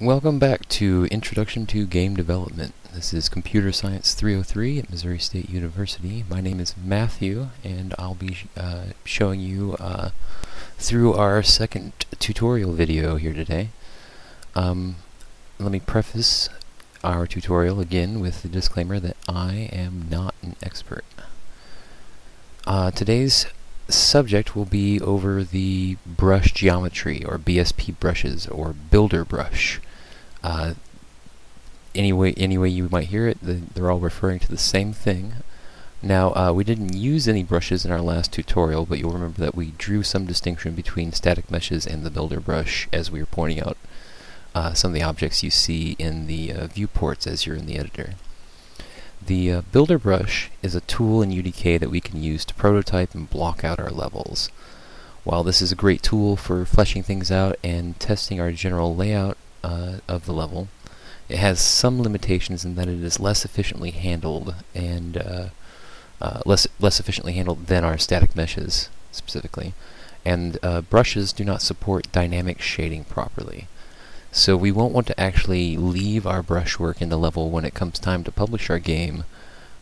Welcome back to Introduction to Game Development. This is Computer Science 303 at Missouri State University. My name is Matthew, and I'll be uh, showing you uh, through our second tutorial video here today. Um, let me preface our tutorial again with the disclaimer that I am not an expert. Uh, today's subject will be over the brush geometry, or BSP brushes, or builder brush. Uh, anyway, any way you might hear it, the, they're all referring to the same thing. Now, uh, we didn't use any brushes in our last tutorial, but you'll remember that we drew some distinction between static meshes and the builder brush as we were pointing out uh, some of the objects you see in the uh, viewports as you're in the editor. The uh, Builder Brush is a tool in UDK that we can use to prototype and block out our levels. While this is a great tool for fleshing things out and testing our general layout uh, of the level, it has some limitations in that it is less efficiently handled and uh, uh less less efficiently handled than our static meshes specifically, and uh, brushes do not support dynamic shading properly. So we won't want to actually leave our brushwork in the level when it comes time to publish our game.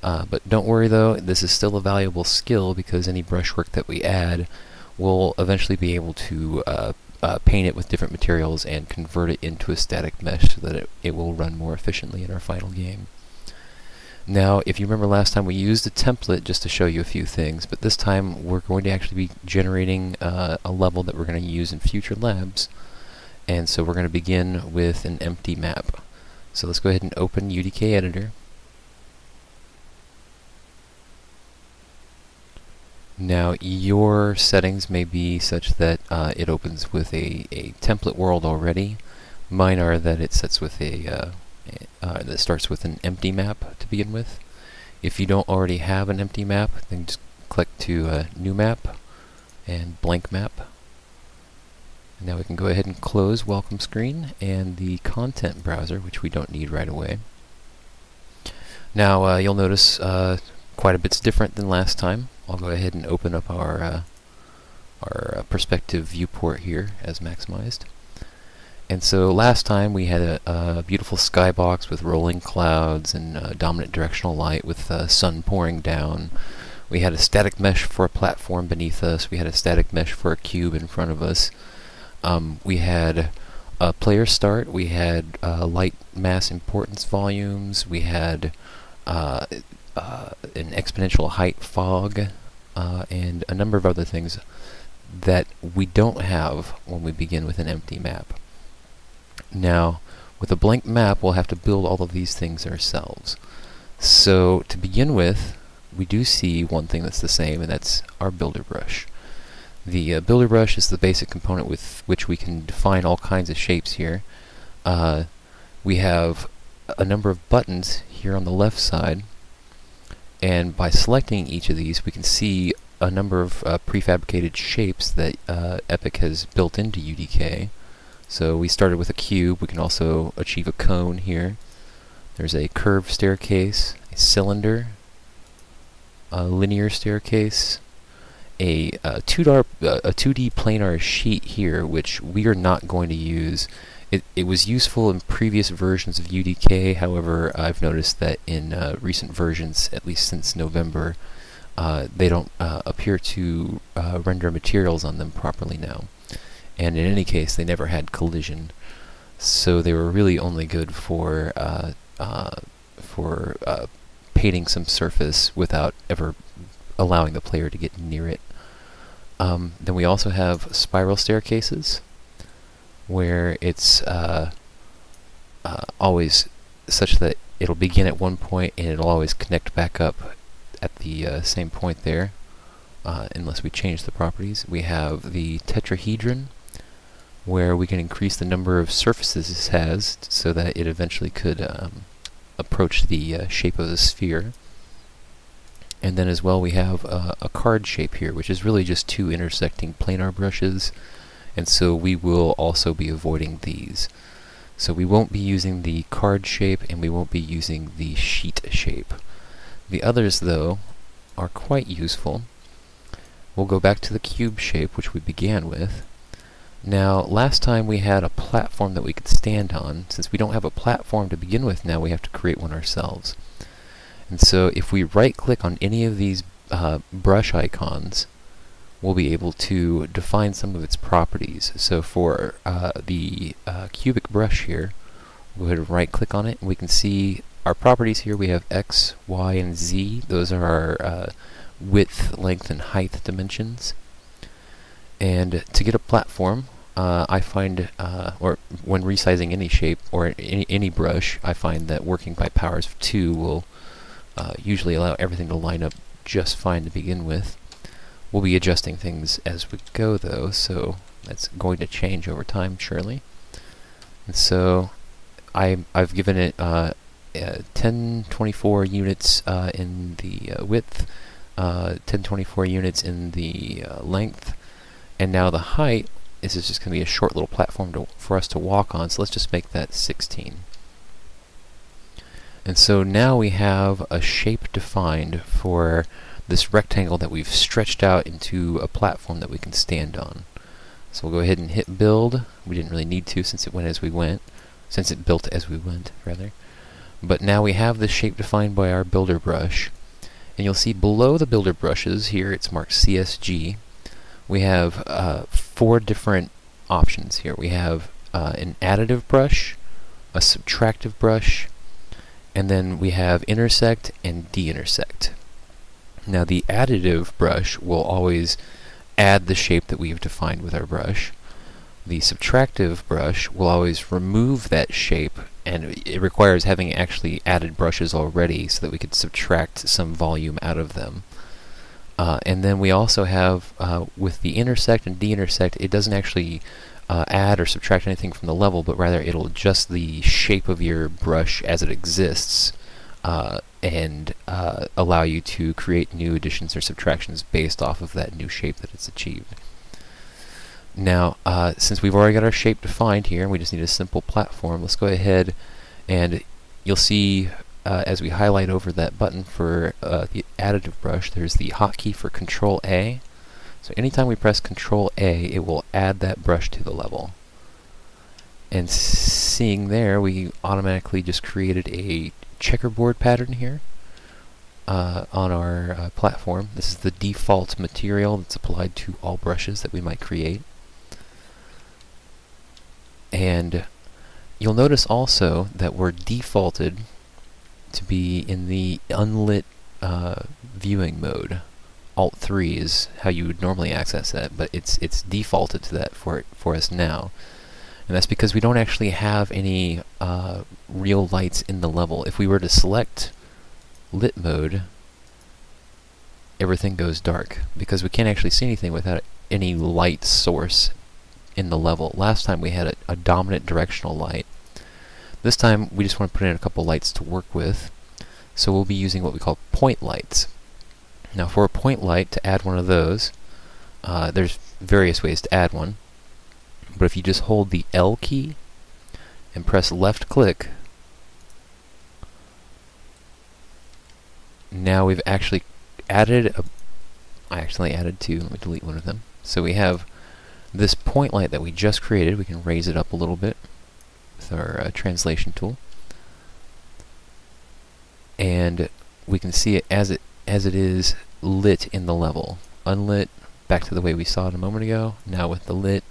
Uh, but don't worry though, this is still a valuable skill because any brushwork that we add will eventually be able to uh, paint it with different materials and convert it into a static mesh so that it, it will run more efficiently in our final game. Now, if you remember last time we used a template just to show you a few things, but this time we're going to actually be generating uh, a level that we're going to use in future labs. And so we're going to begin with an empty map. So let's go ahead and open UDK Editor. Now your settings may be such that uh, it opens with a, a template world already. Mine are that it sets with a uh, uh, that starts with an empty map to begin with. If you don't already have an empty map, then just click to uh, New Map and Blank Map. Now we can go ahead and close welcome screen and the content browser, which we don't need right away. Now uh, you'll notice uh, quite a bit's different than last time. I'll go ahead and open up our uh, our uh, perspective viewport here as maximized. And so last time we had a, a beautiful skybox with rolling clouds and uh, dominant directional light with the sun pouring down. We had a static mesh for a platform beneath us. We had a static mesh for a cube in front of us. Um, we had a player start, we had uh, light mass importance volumes, we had uh, an exponential height fog, uh, and a number of other things that we don't have when we begin with an empty map. Now, with a blank map, we'll have to build all of these things ourselves. So, to begin with, we do see one thing that's the same, and that's our builder brush. The uh, builder brush is the basic component with which we can define all kinds of shapes here. Uh, we have a number of buttons here on the left side, and by selecting each of these we can see a number of uh, prefabricated shapes that uh, Epic has built into UDK. So we started with a cube, we can also achieve a cone here. There's a curved staircase, a cylinder, a linear staircase, a, a 2D, a 2D planar sheet here, which we are not going to use. It, it was useful in previous versions of UDK, however, I've noticed that in uh, recent versions, at least since November, uh, they don't uh, appear to uh, render materials on them properly now. And in any case, they never had collision, so they were really only good for uh, uh, for painting some surface without ever allowing the player to get near it. Um, then we also have spiral staircases, where it's uh, uh, always such that it'll begin at one point and it'll always connect back up at the uh, same point there, uh, unless we change the properties. We have the tetrahedron, where we can increase the number of surfaces it has so that it eventually could um, approach the uh, shape of the sphere. And then as well we have uh, a card shape here, which is really just two intersecting planar brushes, and so we will also be avoiding these. So we won't be using the card shape, and we won't be using the sheet shape. The others, though, are quite useful. We'll go back to the cube shape, which we began with. Now, last time we had a platform that we could stand on. Since we don't have a platform to begin with now, we have to create one ourselves. And so if we right-click on any of these uh, brush icons, we'll be able to define some of its properties. So for uh, the uh, cubic brush here, we'll go ahead and right-click on it, and we can see our properties here. We have X, Y, and Z. Those are our uh, width, length, and height dimensions. And to get a platform, uh, I find, uh, or when resizing any shape or any, any brush, I find that working by powers of 2 will uh, usually allow everything to line up just fine to begin with. We'll be adjusting things as we go though, so that's going to change over time, surely. And so I, I've given it uh, 1024 units uh, in the uh, width, 1024 units in the length, and now the height is just going to be a short little platform to, for us to walk on, so let's just make that 16. And so now we have a shape defined for this rectangle that we've stretched out into a platform that we can stand on. So we'll go ahead and hit build. We didn't really need to since it went as we went, since it built as we went, rather. But now we have the shape defined by our builder brush. And you'll see below the builder brushes, here it's marked CSG, we have uh, four different options here. We have uh, an additive brush, a subtractive brush, and then we have intersect and de-intersect. Now the additive brush will always add the shape that we've defined with our brush. The subtractive brush will always remove that shape and it requires having actually added brushes already so that we could subtract some volume out of them. Uh, and then we also have, uh, with the intersect and de-intersect, it doesn't actually uh, add or subtract anything from the level, but rather it'll adjust the shape of your brush as it exists uh, and uh, allow you to create new additions or subtractions based off of that new shape that it's achieved. Now, uh, since we've already got our shape defined here, and we just need a simple platform, let's go ahead and you'll see uh, as we highlight over that button for uh, the additive brush, there's the hotkey for Control A. So anytime we press Control A, it will add that brush to the level. And seeing there, we automatically just created a checkerboard pattern here uh, on our uh, platform. This is the default material that's applied to all brushes that we might create. And you'll notice also that we're defaulted to be in the unlit uh, viewing mode. Alt 3 is how you would normally access that, but it's it's defaulted to that for for us now. And that's because we don't actually have any uh, real lights in the level. If we were to select lit mode, everything goes dark, because we can't actually see anything without any light source in the level. Last time we had a, a dominant directional light, this time we just want to put in a couple lights to work with. So we'll be using what we call point lights. Now for a point light, to add one of those, uh, there's various ways to add one. But if you just hold the L key and press left click, now we've actually added a I actually added two, let me delete one of them. So we have this point light that we just created, we can raise it up a little bit with our uh, translation tool. And we can see it as it as it is lit in the level. Unlit, back to the way we saw it a moment ago. Now with the lit,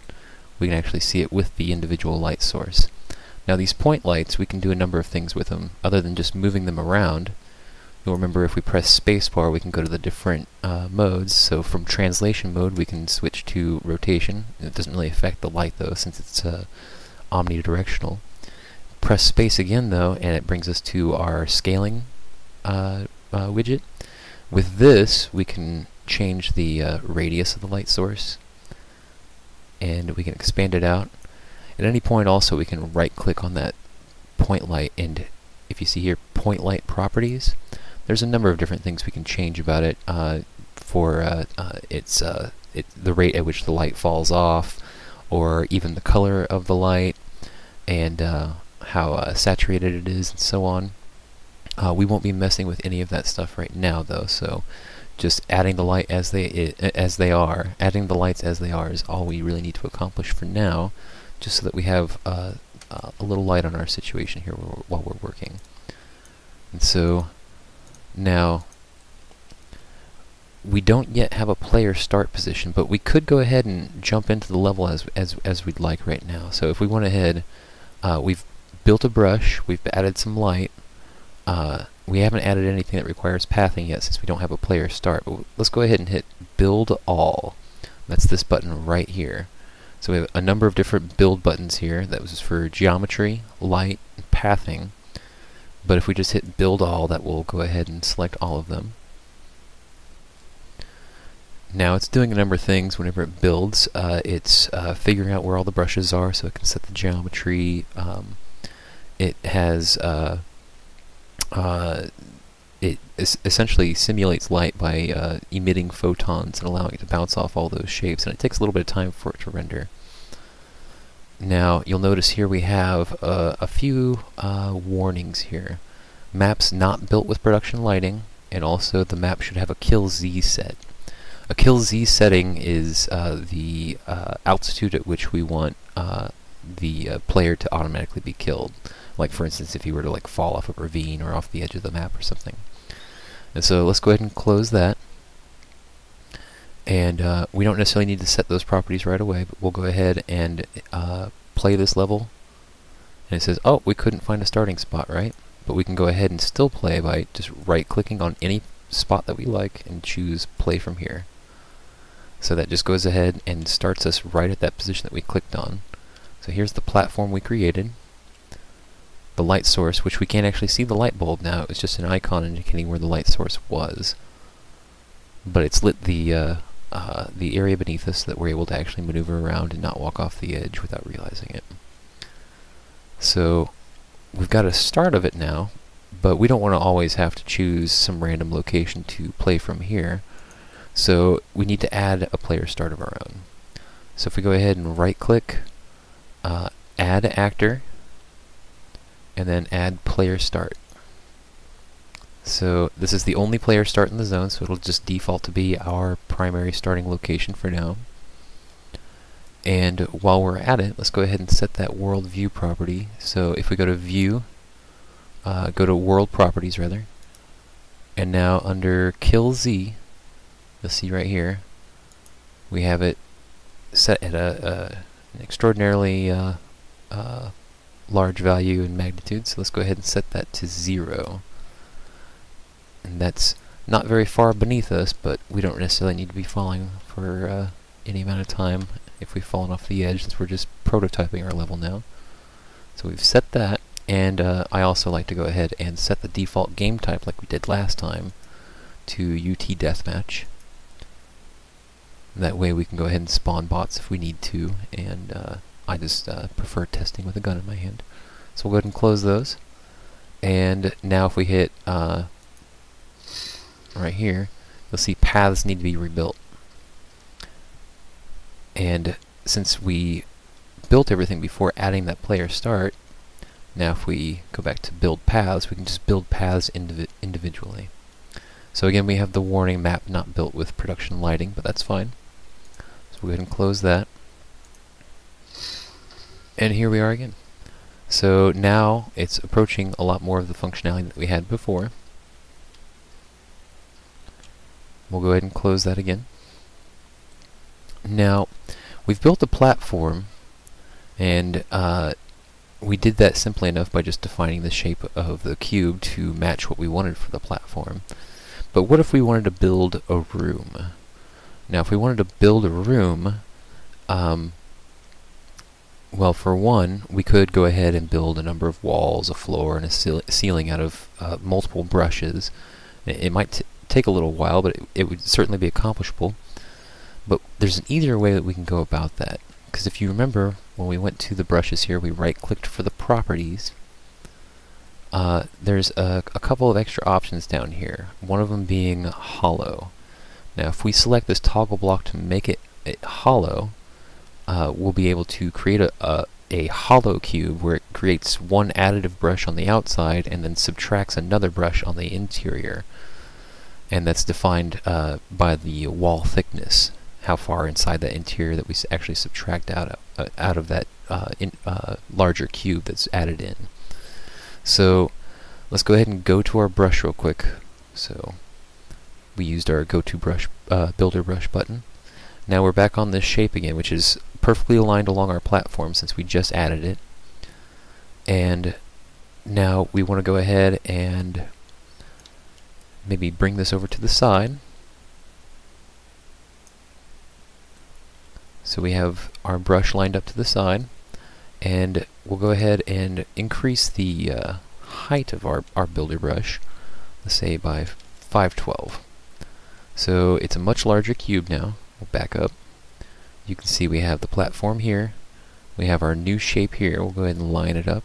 we can actually see it with the individual light source. Now these point lights, we can do a number of things with them, other than just moving them around. You'll remember if we press spacebar, we can go to the different uh, modes. So from translation mode, we can switch to rotation. It doesn't really affect the light though, since it's uh, omnidirectional. Press space again though, and it brings us to our scaling uh, uh, widget. With this, we can change the uh, radius of the light source, and we can expand it out. At any point also, we can right-click on that point light, and if you see here, point light properties, there's a number of different things we can change about it uh, for uh, uh, its it, the rate at which the light falls off, or even the color of the light, and uh, how uh, saturated it is, and so on. Uh, we won't be messing with any of that stuff right now, though, so just adding the light as they as they are, adding the lights as they are is all we really need to accomplish for now, just so that we have uh, uh, a little light on our situation here while we're working. And so now we don't yet have a player start position, but we could go ahead and jump into the level as as as we'd like right now. So if we went ahead, uh, we've built a brush, we've added some light. Uh, we haven't added anything that requires pathing yet since we don't have a player start. But let's go ahead and hit Build All. That's this button right here. So we have a number of different build buttons here. That was for geometry, light, and pathing. But if we just hit Build All, that will go ahead and select all of them. Now it's doing a number of things whenever it builds. Uh, it's uh, figuring out where all the brushes are so it can set the geometry. Um, it has uh, uh it es essentially simulates light by uh, emitting photons and allowing it to bounce off all those shapes, and it takes a little bit of time for it to render. Now you'll notice here we have uh, a few warnings here. Maps not built with production lighting, and also the map should have a kill Z set. A kill Z setting is uh, the uh, altitude at which we want uh, the uh, player to automatically be killed. Like for instance, if he were to like fall off a ravine or off the edge of the map or something. And so let's go ahead and close that. And uh, we don't necessarily need to set those properties right away, but we'll go ahead and uh, play this level. And it says, oh, we couldn't find a starting spot, right? But we can go ahead and still play by just right-clicking on any spot that we like and choose play from here. So that just goes ahead and starts us right at that position that we clicked on. So here's the platform we created. The light source, which we can't actually see the light bulb now, it was just an icon indicating where the light source was. But it's lit the uh, uh, the area beneath us so that we're able to actually maneuver around and not walk off the edge without realizing it. So we've got a start of it now, but we don't want to always have to choose some random location to play from here. So we need to add a player start of our own. So if we go ahead and right click, uh, add actor, and then add player start. So this is the only player start in the zone, so it'll just default to be our primary starting location for now. And while we're at it, let's go ahead and set that world view property. So if we go to view, uh, go to world properties rather, and now under kill Z, you'll see right here, we have it set at a, a an extraordinarily uh, uh, large value in magnitude. So let's go ahead and set that to zero. And that's not very far beneath us, but we don't necessarily need to be falling for uh, any amount of time if we've fallen off the edge, since we're just prototyping our level now. So we've set that, and uh, I also like to go ahead and set the default game type like we did last time to UT Deathmatch. That way we can go ahead and spawn bots if we need to, and uh, I just uh, prefer testing with a gun in my hand. So we'll go ahead and close those. And now if we hit uh, right here, you'll see paths need to be rebuilt. And since we built everything before adding that player start, now if we go back to build paths, we can just build paths indivi individually. So again, we have the warning map not built with production lighting, but that's fine. So we'll go ahead and close that. And here we are again. So now it's approaching a lot more of the functionality that we had before. We'll go ahead and close that again. Now, we've built a platform, and uh, we did that simply enough by just defining the shape of the cube to match what we wanted for the platform. But what if we wanted to build a room? Now, if we wanted to build a room, um, well, for one, we could go ahead and build a number of walls, a floor, and a ceiling out of uh, multiple brushes. It, might take a little while, but it, it, would certainly be accomplishable. But there's an easier way that we can go about that. Because if you remember, when we went to the brushes here, we right-clicked for the properties. Uh, there's a, a couple of extra options down here, one of them being hollow. Now if we select this toggle block to make it, it hollow, uh, we'll be able to create a, a, a hollow cube where it creates one additive brush on the outside and then subtracts another brush on the interior. and that's defined uh, by the wall thickness, how far inside that interior that we actually subtract out of, uh, out of that uh, in, uh, larger cube that's added in. So let's go ahead and go to our brush real quick. So we used our go to brush uh, builder brush button. Now we're back on this shape again, which is perfectly aligned along our platform since we just added it. And now we want to go ahead and maybe bring this over to the side. So we have our brush lined up to the side and we'll go ahead and increase the uh, height of our, our builder brush, let's say by 512. So it's a much larger cube now. We'll back up. You can see we have the platform here. We have our new shape here. We'll go ahead and line it up.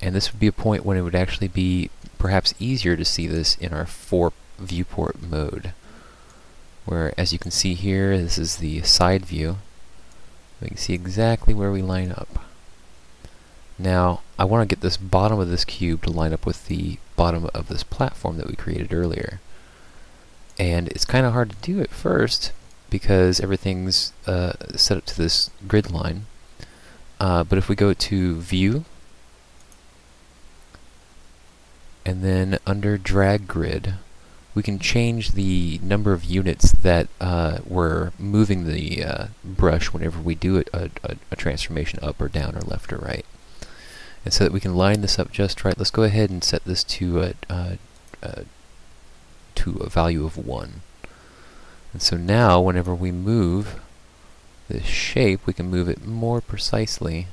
And this would be a point when it would actually be perhaps easier to see this in our 4 viewport mode. Where, as you can see here, this is the side view. We can see exactly where we line up. Now, I want to get this bottom of this cube to line up with the bottom of this platform that we created earlier. And it's kind of hard to do at first because everything's uh, set up to this grid line. Uh, but if we go to View, and then under Drag Grid, we can change the number of units that uh, we're moving the uh, brush whenever we do a, a, a, transformation up or down or left or right. And so that we can line this up just right, let's go ahead and set this to a, a, a to a value of 1. And so now, whenever we move this shape, we can move it more precisely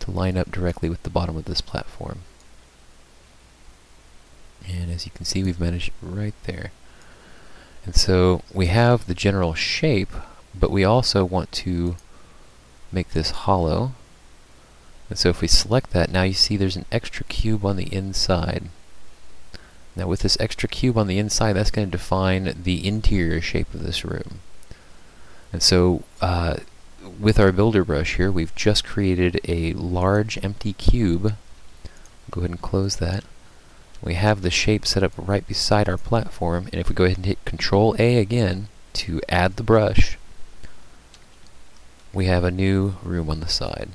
to line up directly with the bottom of this platform. And as you can see, we've managed right there. And so we have the general shape, but we also want to make this hollow. And so if we select that, now you see there's an extra cube on the inside. Now with this extra cube on the inside, that's going to define the interior shape of this room. And so uh, with our builder brush here, we've just created a large empty cube. Go ahead and close that we have the shape set up right beside our platform and if we go ahead and hit control A again to add the brush we have a new room on the side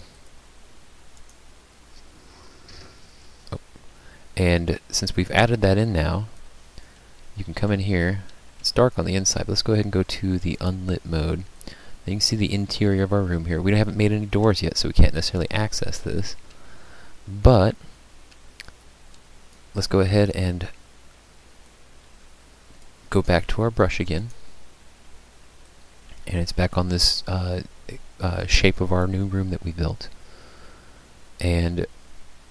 and since we've added that in now you can come in here it's dark on the inside let's go ahead and go to the unlit mode Then you can see the interior of our room here we haven't made any doors yet so we can't necessarily access this but let's go ahead and go back to our brush again. And it's back on this uh, uh, shape of our new room that we built. And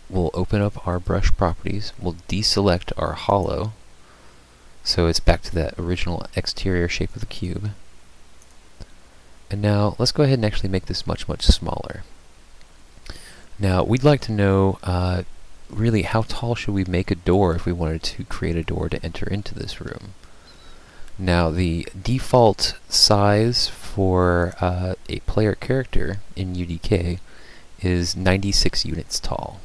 we'll open up our brush properties. We'll deselect our hollow. So it's back to that original exterior shape of the cube. And now let's go ahead and actually make this much, much smaller. Now we'd like to know uh, really, how tall should we make a door if we wanted to create a door to enter into this room? Now, the default size for uh, a player character in UDK is 96 units tall.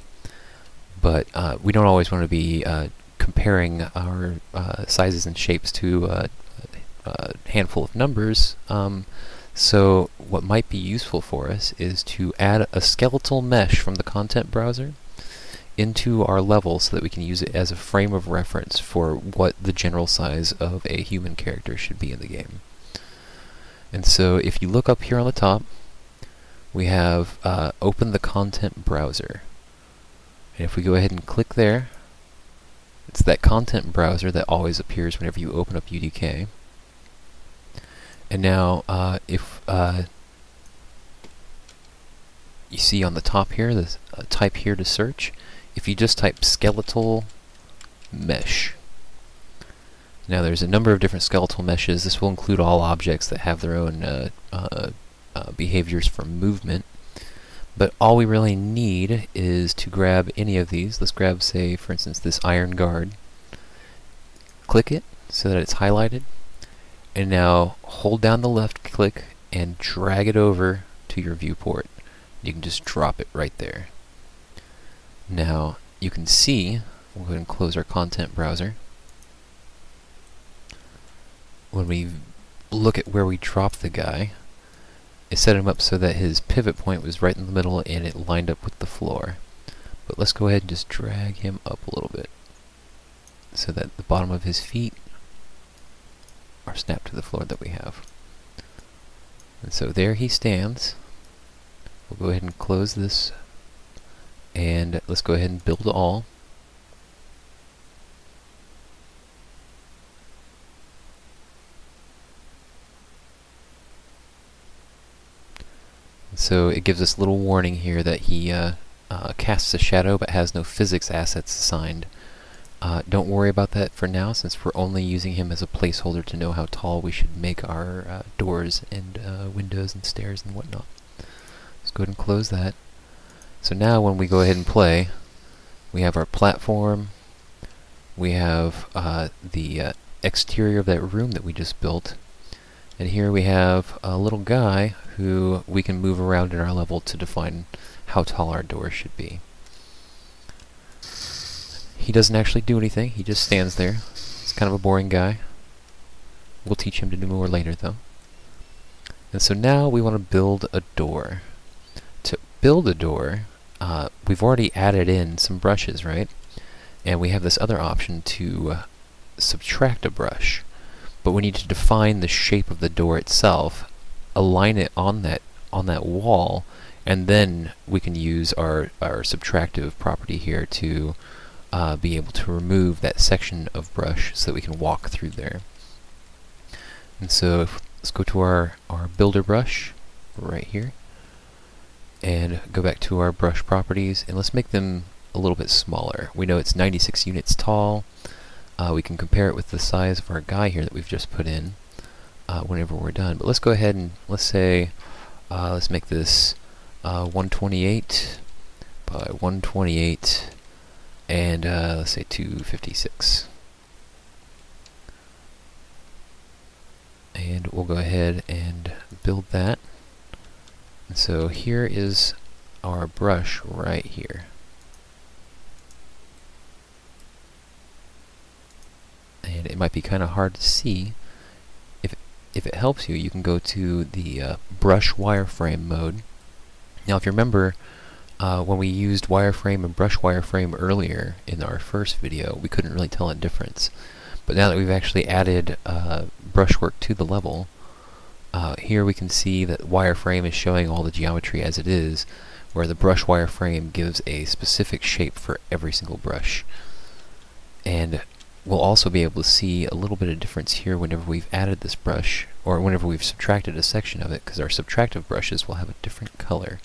But uh, we don't always want to be uh, comparing our uh, sizes and shapes to uh, a handful of numbers. Um, so what might be useful for us is to add a skeletal mesh from the content browser into our level so that we can use it as a frame of reference for what the general size of a human character should be in the game. And so if you look up here on the top, we have uh, open the content browser. And if we go ahead and click there, it's that content browser that always appears whenever you open up UDK. And now, uh, if uh, you see on the top here, the uh, type here to search, if you just type skeletal mesh, now there's a number of different skeletal meshes. This will include all objects that have their own uh, uh, uh, behaviors for movement. But all we really need is to grab any of these. Let's grab, say, for instance, this iron guard. Click it so that it's highlighted. And now hold down the left click and drag it over to your viewport. You can just drop it right there. Now, you can see, we'll go ahead and close our content browser. When we look at where we dropped the guy, it set him up so that his pivot point was right in the middle and it lined up with the floor. But let's go ahead and just drag him up a little bit so that the bottom of his feet are snapped to the floor that we have. And so there he stands. We'll go ahead and close this and let's go ahead and build all. So it gives us a little warning here that he uh, uh, casts a shadow but has no physics assets assigned. Uh, don't worry about that for now since we're only using him as a placeholder to know how tall we should make our uh, doors and uh, windows and stairs and whatnot. Let's go ahead and close that. So now when we go ahead and play, we have our platform, we have uh, the exterior of that room that we just built, and here we have a little guy who we can move around in our level to define how tall our door should be. He doesn't actually do anything, he just stands there. He's kind of a boring guy. We'll teach him to do more later though. And so now we want to build a door. To build a door, uh, we've already added in some brushes, right? And we have this other option to uh, subtract a brush. But we need to define the shape of the door itself, align it on that on that wall, and then we can use our, our subtractive property here to uh, be able to remove that section of brush so that we can walk through there. And so let's go to our, our builder brush right here and go back to our brush properties and let's make them a little bit smaller. We know it's 96 units tall. Uh, we can compare it with the size of our guy here that we've just put in uh, whenever we're done. But let's go ahead and let's say uh, let's make this uh, 128 by 128 and uh, let's say 256. And we'll go ahead and build that. And so here is our brush right here. And it might be kind of hard to see. If, if it helps you, you can go to the uh, brush wireframe mode. Now if you remember, uh, when we used wireframe and brush wireframe earlier in our first video, we couldn't really tell a difference. But now that we've actually added uh, brushwork to the level, uh, here we can see that wireframe is showing all the geometry as it is, where the brush wireframe gives a specific shape for every single brush. And we'll also be able to see a little bit of difference here whenever we've added this brush, or whenever we've subtracted a section of it, because our subtractive brushes will have a different color.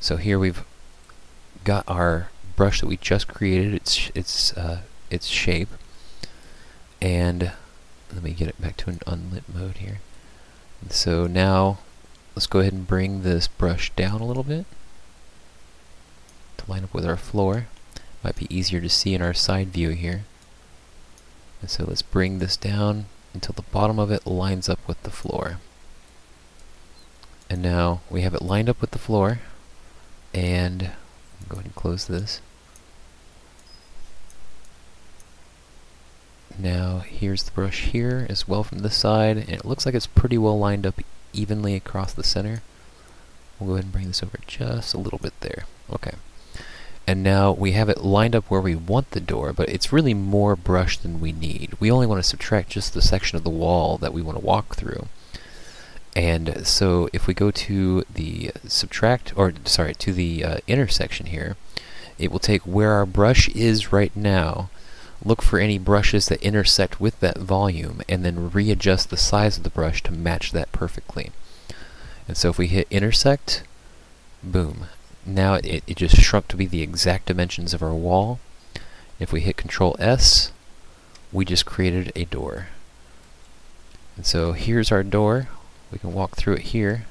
So here we've got our brush that we just created, its its uh, its shape, and let me get it back to an unlit mode here. So now let's go ahead and bring this brush down a little bit to line up with our floor. Might be easier to see in our side view here. And so let's bring this down until the bottom of it lines up with the floor. And now we have it lined up with the floor and go ahead and close this. Now here's the brush here as well from this side and it looks like it's pretty well lined up evenly across the center. We'll go ahead and bring this over just a little bit there. Okay. And now we have it lined up where we want the door, but it's really more brush than we need. We only want to subtract just the section of the wall that we want to walk through. And so if we go to the subtract, or sorry, to the uh, intersection here, it will take where our brush is right now, look for any brushes that intersect with that volume, and then readjust the size of the brush to match that perfectly. And so if we hit intersect, boom. Now it, it just shrunk to be the exact dimensions of our wall. If we hit Control S, we just created a door. And so here's our door. We can walk through it here.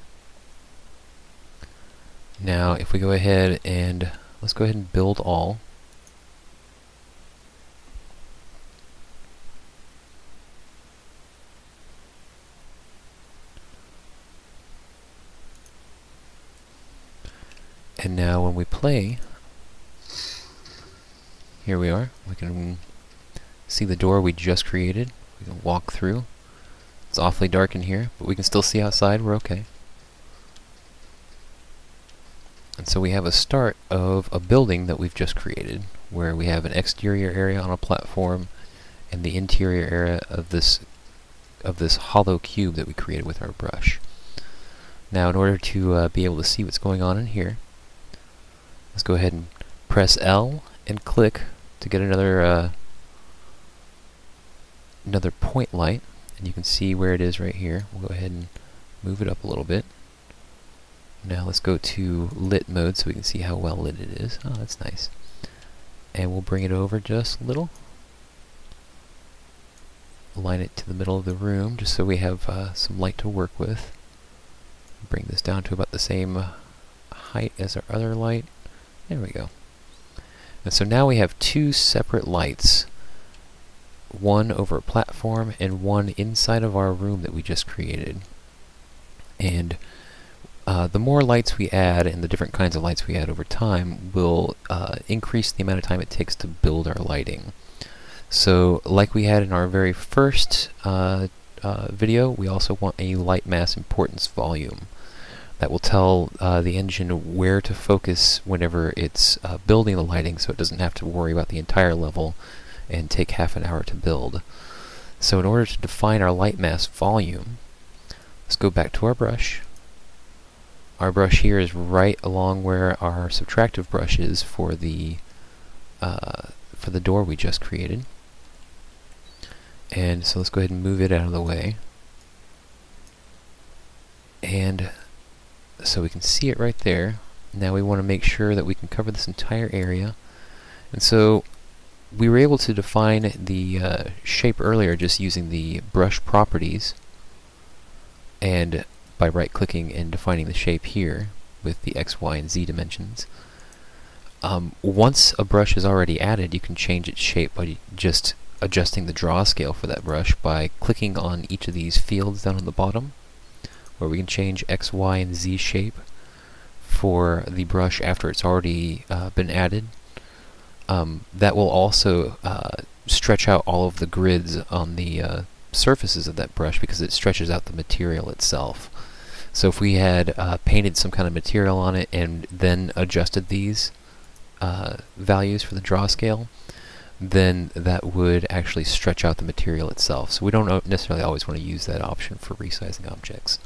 Now, if we go ahead and let's go ahead and build all. And now when we play, here we are. We can see the door we just created. We can walk through. It's awfully dark in here, but we can still see outside. We're okay. And so we have a start of a building that we've just created, where we have an exterior area on a platform and the interior area of this of this hollow cube that we created with our brush. Now in order to uh, be able to see what's going on in here, let's go ahead and press L and click to get another uh, another point light and you can see where it is right here. We'll go ahead and move it up a little bit. Now let's go to lit mode so we can see how well lit it is. Oh, that's nice. And we'll bring it over just a little. Align it to the middle of the room just so we have uh, some light to work with. Bring this down to about the same height as our other light. There we go. And so now we have two separate lights. One over a platform and one inside of our room that we just created. And uh, the more lights we add and the different kinds of lights we add over time will uh, increase the amount of time it takes to build our lighting. So like we had in our very first uh, uh video, we also want a Lightmass importance volume that will tell uh, the engine where to focus whenever it's uh, building the lighting so it doesn't have to worry about the entire level and take half an hour to build. So in order to define our Lightmass volume, let's go back to our brush. Our brush here is right along where our subtractive brush is for the uh, for the door we just created. And so let's go ahead and move it out of the way. And so we can see it right there. Now we want to make sure that we can cover this entire area. And so we were able to define the uh, shape earlier just using the brush properties and by right-clicking and defining the shape here with the x, y, and z dimensions. Um, once a brush is already added, you can change its shape by just adjusting the draw scale for that brush by clicking on each of these fields down on the bottom where we can change X, Y, and Z shape for the brush after it's already uh, been added. Um, that will also uh, stretch out all of the grids on the uh, surfaces of that brush because it stretches out the material itself. So if we had uh, painted some kind of material on it and then adjusted these uh, values for the draw scale, then that would actually stretch out the material itself. So we don't necessarily always want to use that option for resizing objects.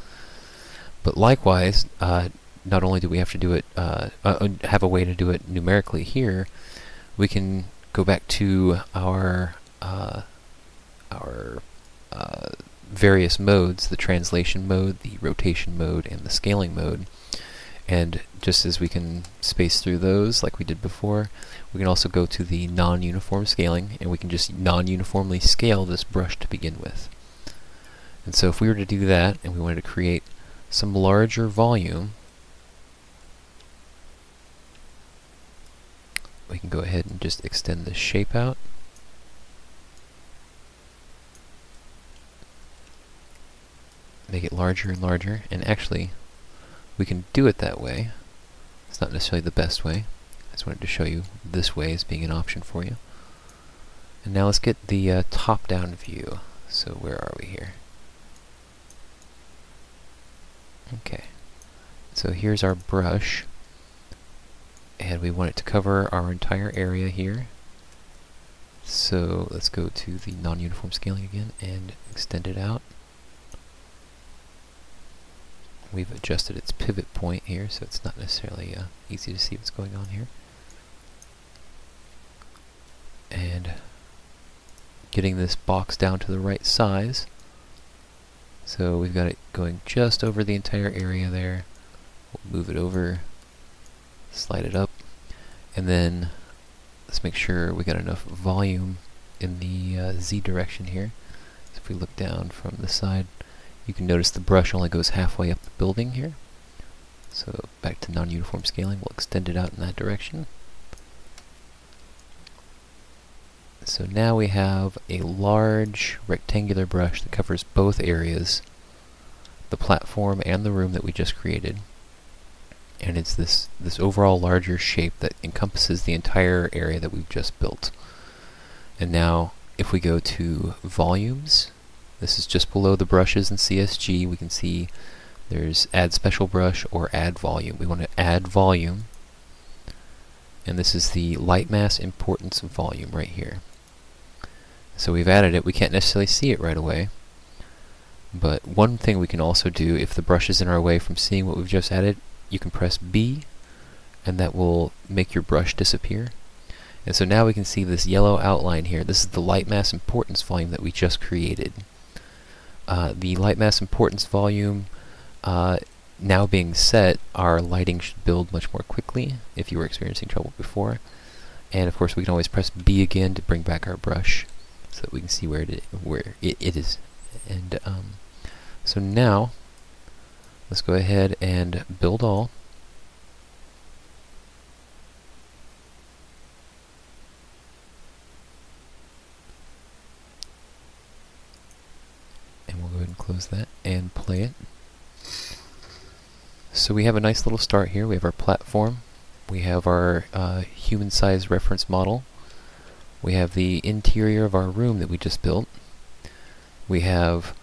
But likewise, uh, not only do we have to do it, uh, uh, have a way to do it numerically here, we can go back to our uh, our uh, various modes, the translation mode, the rotation mode, and the scaling mode. And just as we can space through those like we did before, we can also go to the non-uniform scaling, and we can just non-uniformly scale this brush to begin with. And so if we were to do that, and we wanted to create some larger volume, we can go ahead and just extend the shape out. Make it larger and larger, and actually, we can do it that way. It's not necessarily the best way. I just wanted to show you this way as being an option for you. And now let's get the uh, top-down view. So where are we here? Okay, so here's our brush, and we want it to cover our entire area here. So let's go to the non-uniform scaling again and extend it out. We've adjusted its pivot point here, so it's not necessarily uh, easy to see what's going on here. And getting this box down to the right size. So we've got it going just over the entire area there. We'll move it over, slide it up, and then let's make sure we got enough volume in the uh, Z direction here. So if we look down from the side, you can notice the brush only goes halfway up the building here. So back to non-uniform scaling, we'll extend it out in that direction. So now we have a large rectangular brush that covers both areas, the platform and the room that we just created. and it's this this overall larger shape that encompasses the entire area that we've just built. And now, if we go to volumes, this is just below the brushes in CSG. We can see there's add special brush or add volume. We want to add volume, and this is the Lightmass importance volume right here. So we've added it. We can't necessarily see it right away, but one thing we can also do, if the brush is in our way from seeing what we've just added, you can press B, and that will make your brush disappear. And so now we can see this yellow outline here. This is the Lightmass importance volume that we just created. Uh, the Lightmass importance volume uh, now being set, our lighting should build much more quickly if you were experiencing trouble before. And of course we can always press B again to bring back our brush so that we can see where it, where it, it is and um, so now, let's go ahead and build all. And we'll go ahead and close that and play it. So we have a nice little start here. We have our platform. We have our uh, human-sized reference model. We have the interior of our room that we just built. We have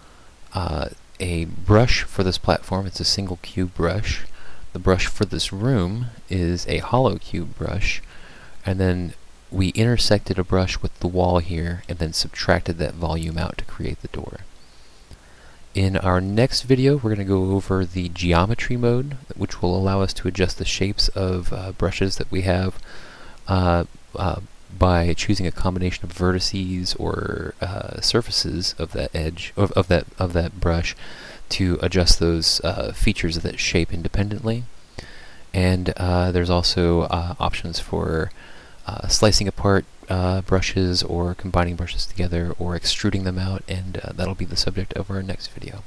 uh, a brush for this platform. It's a single cube brush. The brush for this room is a hollow cube brush. And then we intersected a brush with the wall here and then subtracted that volume out to create the door. In our next video, we're going to go over the geometry mode, which will allow us to adjust the shapes of uh, brushes that we have uh, uh, by choosing a combination of vertices or uh, surfaces of that edge of, of that of that brush to adjust those uh, features of that shape independently. And uh, there's also uh, options for uh, slicing apart uh, brushes or combining brushes together or extruding them out, and that'll be the subject of our next video.